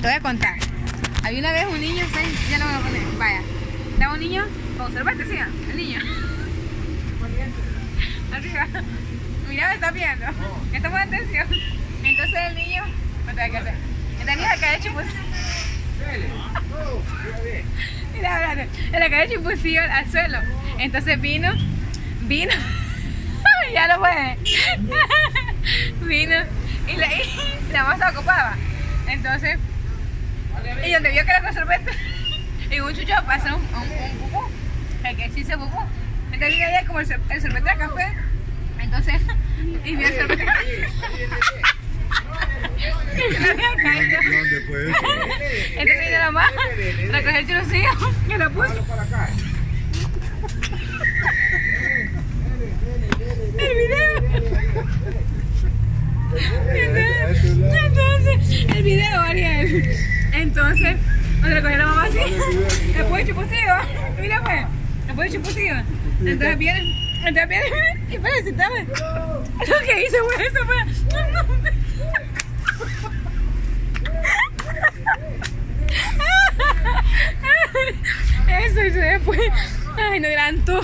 Te voy a contar. Había una vez un niño, ¿sabes? ya lo voy a poner, vaya. Estaba un niño sorbete, ¿sí? El niño. Mira, me está viendo. Está poniendo atención. Entonces el niño, no te que hacer. El niño se cae chupus. Mira, cae chupusillo al suelo. Entonces vino, vino. ya lo puede. vino y la, y la masa ocupaba. Entonces, y donde vio que era con sorbete, y un chucho pasó un, un, un pupú, el que sí se pupú. Entonces vino ella como el, el sorbete de café, entonces, y vio el sorbete de café. Y. ¿Dónde eso? Entonces vino la mamá, recogió el churrocillo y lo puso. El video. Entonces, el video, Ariel. Entonces, nos recogió la mamá así. Después de chupusillo. Mira, pues. Después de chupusillo. Entonces viene. Entonces viene. Y para sentarme. Lo que hice fue eso, fue. Eso, y después. Ay, no eran tú.